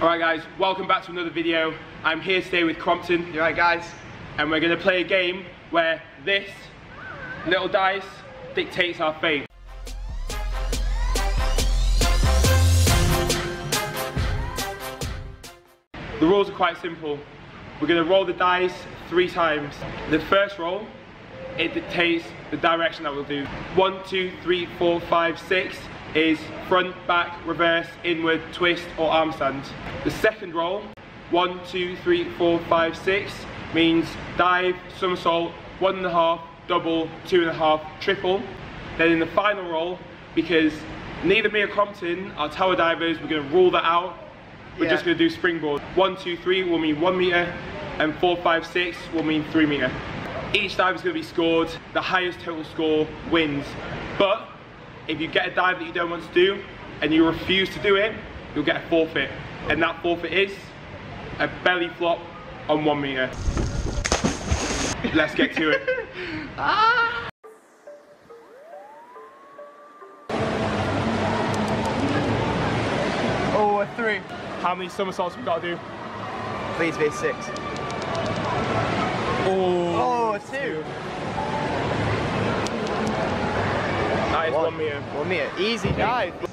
Alright guys, welcome back to another video. I'm here today with Crompton. You alright guys? And we're going to play a game where this little dice dictates our fate. The rules are quite simple. We're going to roll the dice three times. The first roll, it dictates the direction that we'll do. One, two, three, four, five, six is front, back, reverse, inward, twist or arm stand. The second roll, one, two, three, four, five, six, means dive, somersault, one and a half, double, two and a half, triple. Then in the final roll, because neither me or Crompton are tower divers, we're gonna rule that out. We're Yeah. just gonna do springboard. One, two, three will mean one meter, and four, five, six will mean three meter. Each dive is gonna be scored. The highest total score wins. But if you get a dive that you don't want to do, and you refuse to do it, you'll get a forfeit. And that forfeit is a belly flop on one meter. Let's get to it. Ah. Oh, a three. How many somersaults we gotta do? Please be six. Oh, a two. That is one meter. One meter. Easy dive.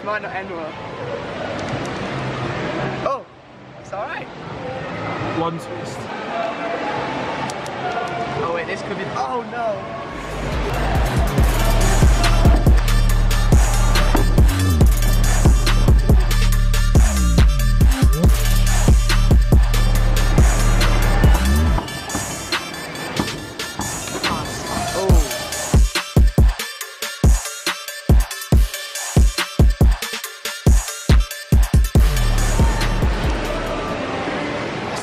This might not end well. Oh, it's alright. One twist. Oh wait, this could be. Oh no.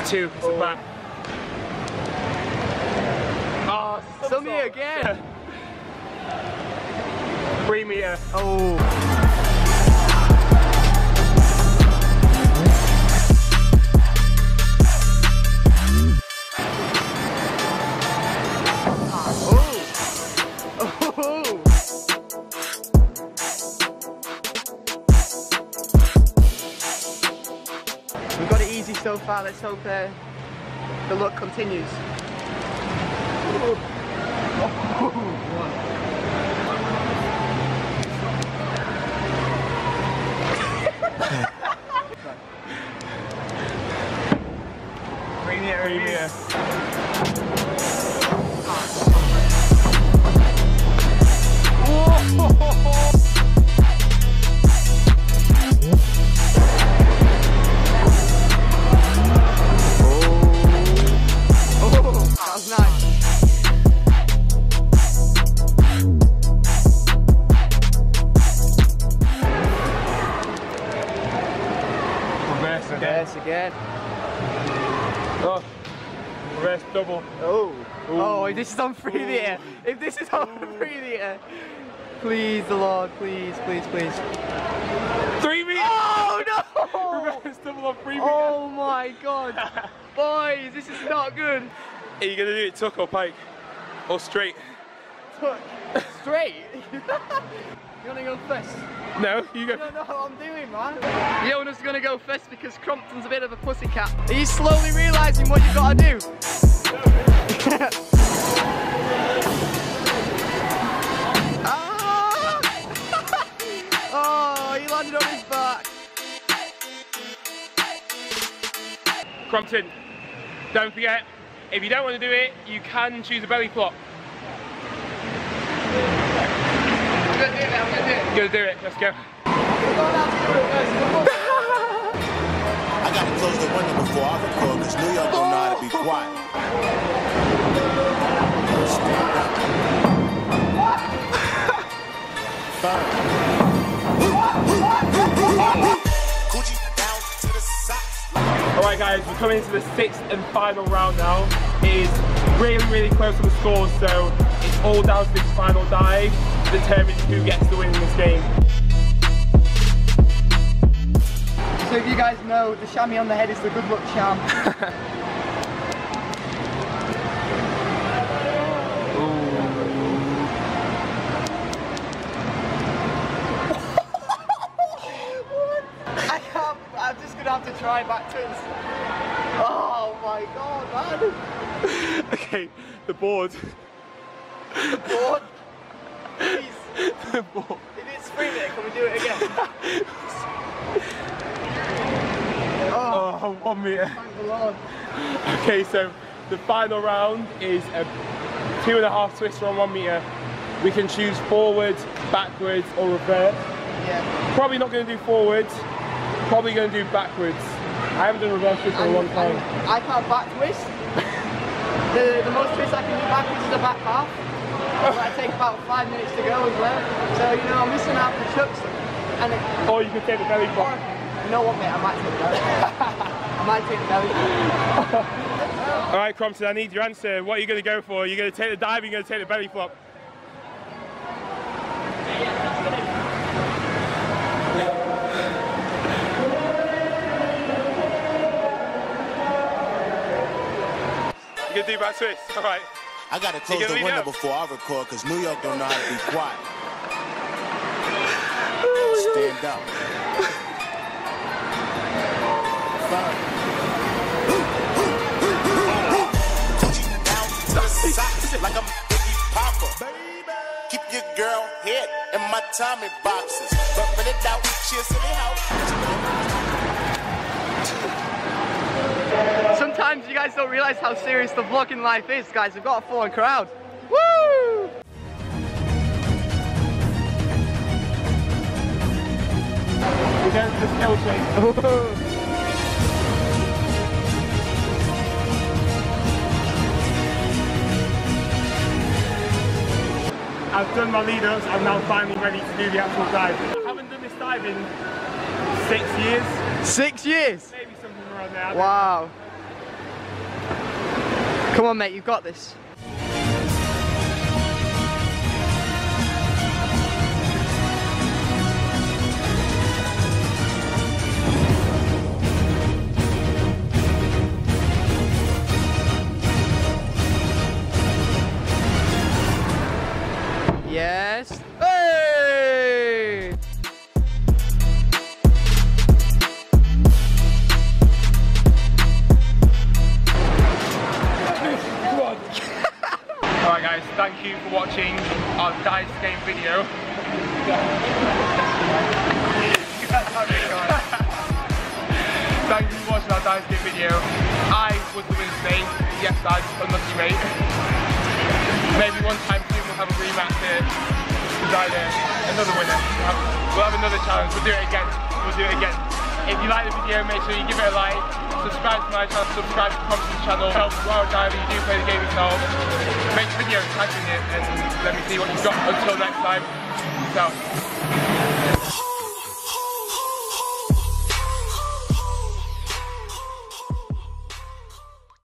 Two. It's a back. Oh, So me again. Three meter. Oh. Oh. Let's hope uh, the luck continues. Bring it, double. Oh. Oh, if this is on free meter, if this is on free meter, please, the Lord, please, please, please. Three meter. Oh no! Reverse double on three meter. Oh my God, boys, this is not good. Are you gonna do it tuck or pike? Or straight? Tuck, straight. you wanna go first? No, you I go. don't know what I'm doing, man. Yona's gonna go first because Crompton's a bit of a pussycat. Are you slowly realising what you've got to do? Ah! oh, he landed on his back. Crompton, don't forget, if you don't want to do it, you can choose a belly flop. I'm gonna do it, I'm gonna do it. You're gonna do it, let's go. Gotta close the window before I record, cause New York don't know how to be quiet. Alright guys, we're coming into the sixth and final round now. It is really, really close to the scores, so it's all down to this final dive to determine who gets the win in this game. So if you guys know, the chamois on the head is the good luck charm. I can't, I'm just gonna have to try back twist. Oh my god, man. okay, the board. The board. Please. the board. If it's free, can we do it again? Oh, Oh, one meter. thank the Lord. Okay, so the final round is a two and a half twister on one meter. We can choose forwards, backwards, or reverse. Yeah. Probably not going to do forwards. Probably going to do backwards. I haven't done reverse twist in a long time. I can't back twist. the, the most twist I can do backwards is the back half. But I take about five minutes to go as well. So, you know, I'm missing out the chucks. And it, Or you could take the belly flop. You know what, mate, I might take the belly. I might take the belly. All right, Crompton, I need your answer. What are you going to go for? Are you going to take the dive? Or are you going to take the belly flop? You gonna do back twist? All right. I gotta close the window out? before I record because New York don't know how to be quiet. Stand up. Sometimes you guys don't realise how serious the vlogging life is, guys. We've got a full-on crowd. Woo! We're going to the I've done my lead ups, I'm now finally ready to do the actual dive. I haven't done this dive in six years, Six years. maybe something around there. Wow. Come on, mate, you've got this. You for watching our dice game video. thank you for watching our dice game video. I was the winner today. Yes, I was unlucky mate. Maybe one time soon we'll have a rematch here. Uh, another winner. We'll we'll have another challenge. We'll do it again. We'll do it again. If you like the video, make sure you give it a like. Subscribe to my channel. Subscribe to Crompton's channel. Help Wild Diver. You do play the game yourself. Make a video tagging it and let me see what you've got. Until next time. Peace out.